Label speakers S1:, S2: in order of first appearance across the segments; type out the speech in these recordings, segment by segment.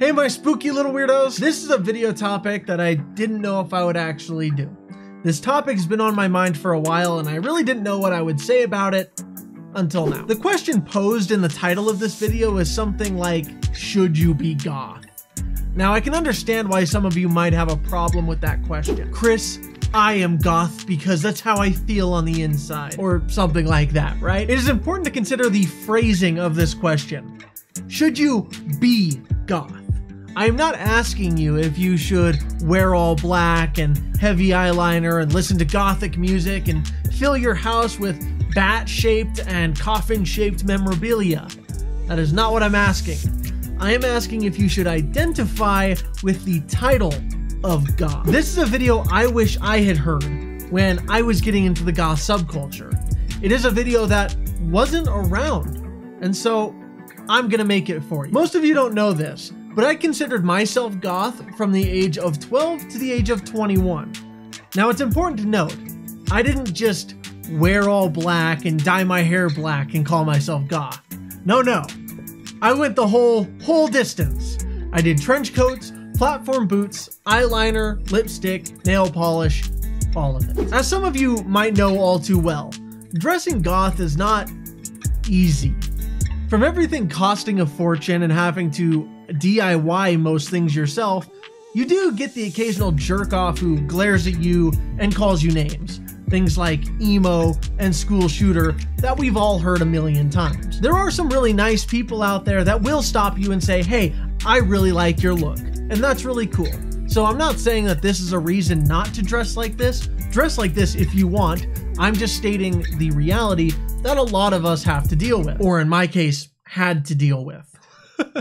S1: Hey my spooky little weirdos! This is a video topic that I didn't know if I would actually do. This topic's been on my mind for a while and I really didn't know what I would say about it until now. The question posed in the title of this video is something like, should you be goth? Now I can understand why some of you might have a problem with that question. Chris, I am goth because that's how I feel on the inside, or something like that, right? It is important to consider the phrasing of this question. Should you be goth? I am not asking you if you should wear all black and heavy eyeliner and listen to gothic music and fill your house with bat shaped and coffin shaped memorabilia. That is not what I'm asking. I am asking if you should identify with the title of goth. This is a video I wish I had heard when I was getting into the goth subculture. It is a video that wasn't around, and so I'm gonna make it for you. Most of you don't know this, but I considered myself goth from the age of 12 to the age of 21. Now it's important to note, I didn't just wear all black and dye my hair black and call myself goth. No, no. I went the whole, whole distance. I did trench coats, platform boots, eyeliner, lipstick, nail polish, all of it. As some of you might know all too well, dressing goth is not easy. From everything costing a fortune and having to DIY most things yourself, you do get the occasional jerk off who glares at you and calls you names. Things like emo and school shooter that we've all heard a million times. There are some really nice people out there that will stop you and say, hey, I really like your look. And that's really cool. So I'm not saying that this is a reason not to dress like this. Dress like this if you want. I'm just stating the reality that a lot of us have to deal with, or in my case, had to deal with.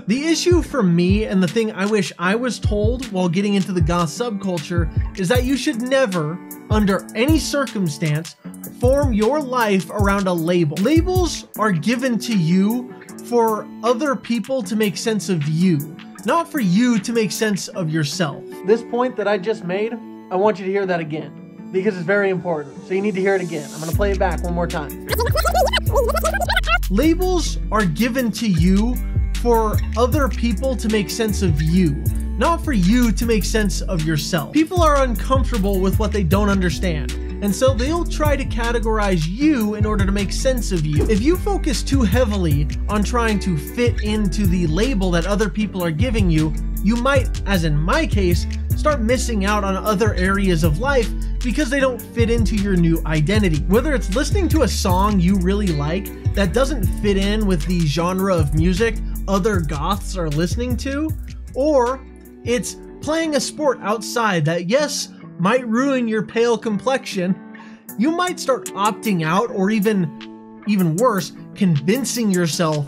S1: The issue for me and the thing I wish I was told while getting into the goth subculture is that you should never, under any circumstance, form your life around a label. Labels are given to you for other people to make sense of you, not for you to make sense of yourself. This point that I just made, I want you to hear that again because it's very important. So you need to hear it again. I'm going to play it back one more time. Labels are given to you for other people to make sense of you, not for you to make sense of yourself. People are uncomfortable with what they don't understand. And so they'll try to categorize you in order to make sense of you. If you focus too heavily on trying to fit into the label that other people are giving you, you might, as in my case, start missing out on other areas of life because they don't fit into your new identity. Whether it's listening to a song you really like that doesn't fit in with the genre of music other goths are listening to, or it's playing a sport outside that, yes, might ruin your pale complexion, you might start opting out or even, even worse, convincing yourself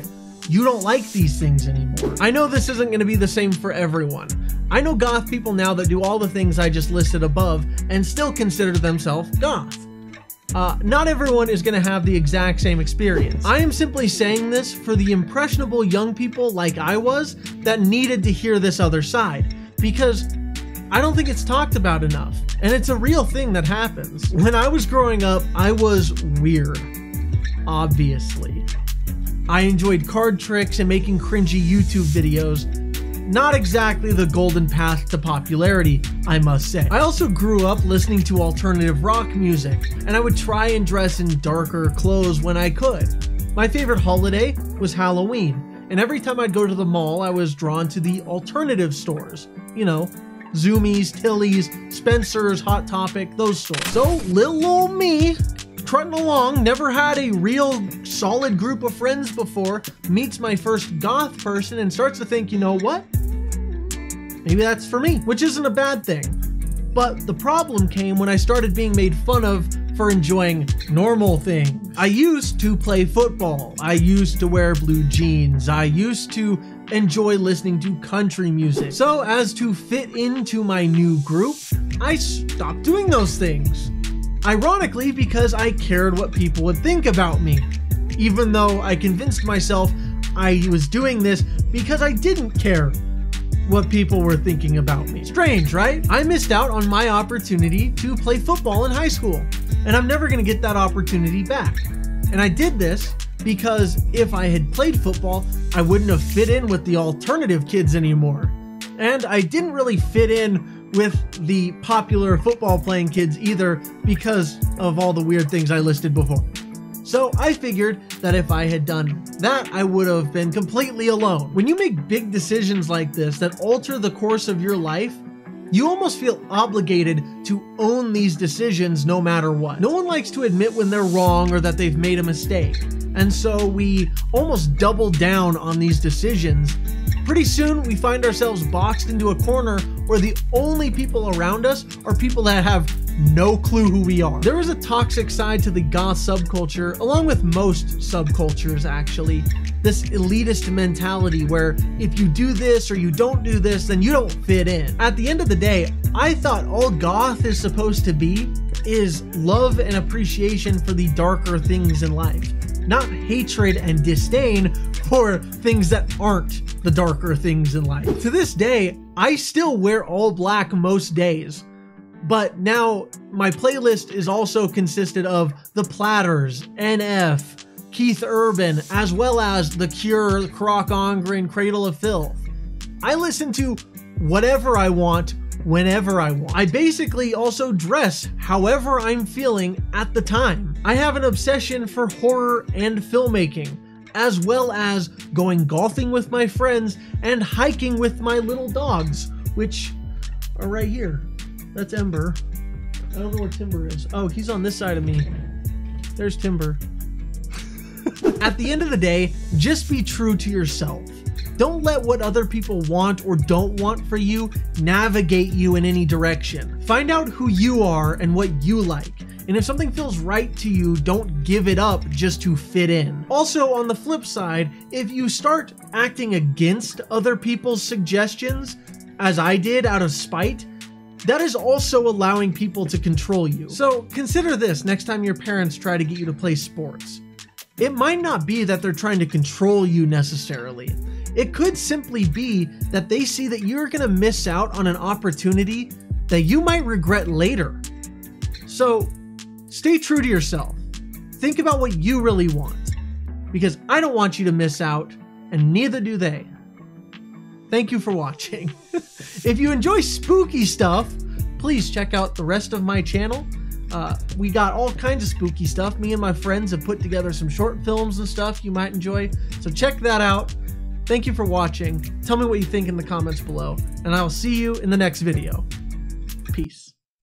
S1: you don't like these things anymore. I know this isn't going to be the same for everyone. I know goth people now that do all the things I just listed above and still consider themselves goth. Uh, not everyone is going to have the exact same experience. I am simply saying this for the impressionable young people like I was that needed to hear this other side, because I don't think it's talked about enough. And it's a real thing that happens. When I was growing up, I was weird. Obviously. I enjoyed card tricks and making cringy YouTube videos, not exactly the golden path to popularity, I must say. I also grew up listening to alternative rock music, and I would try and dress in darker clothes when I could. My favorite holiday was Halloween, and every time I'd go to the mall, I was drawn to the alternative stores. You know, Zumiez, Tilly's, Spencer's, Hot Topic, those stores. So, little old me, trotting along, never had a real solid group of friends before, meets my first goth person and starts to think, you know what? Maybe that's for me, which isn't a bad thing. But the problem came when I started being made fun of for enjoying normal things. I used to play football. I used to wear blue jeans. I used to enjoy listening to country music. So, as to fit into my new group, I stopped doing those things. Ironically, because I cared what people would think about me, even though I convinced myself I was doing this because I didn't care what people were thinking about me. Strange, right? I missed out on my opportunity to play football in high school, and I'm never gonna get that opportunity back. And I did this because if I had played football, I wouldn't have fit in with the alternative kids anymore. And I didn't really fit in with the popular football playing kids either because of all the weird things I listed before. So I figured that if I had done that, I would have been completely alone. When you make big decisions like this that alter the course of your life, you almost feel obligated to own these decisions no matter what. No one likes to admit when they're wrong or that they've made a mistake. And so we almost double down on these decisions. Pretty soon, we find ourselves boxed into a corner where the only people around us are people that have no clue who we are. There is a toxic side to the goth subculture, along with most subcultures actually. This elitist mentality where if you do this or you don't do this, then you don't fit in. At the end of the day, I thought all goth is supposed to be is love and appreciation for the darker things in life, not hatred and disdain for things that aren't the darker things in life. To this day, I still wear all black most days. But now my playlist is also consisted of The Platters, NF, Keith Urban, as well as The Cure, Croc Ongren, Cradle of Filth. I listen to whatever I want, whenever I want. I basically also dress however I'm feeling at the time. I have an obsession for horror and filmmaking, as well as going golfing with my friends and hiking with my little dogs, which are right here. That's Ember. I don't know where Timber is. Oh, he's on this side of me. There's Timber. At the end of the day, just be true to yourself. Don't let what other people want or don't want for you navigate you in any direction. Find out who you are and what you like. And if something feels right to you, don't give it up just to fit in. Also, on the flip side, if you start acting against other people's suggestions, as I did out of spite, that is also allowing people to control you. So consider this next time your parents try to get you to play sports. It might not be that they're trying to control you necessarily. It could simply be that they see that you're going to miss out on an opportunity that you might regret later. So stay true to yourself. Think about what you really want. Because I don't want you to miss out, and neither do they. Thank you for watching. if you enjoy spooky stuff, please check out the rest of my channel. Uh, we got all kinds of spooky stuff. Me and my friends have put together some short films and stuff you might enjoy. So check that out. Thank you for watching. Tell me what you think in the comments below, and I will see you in the next video. Peace.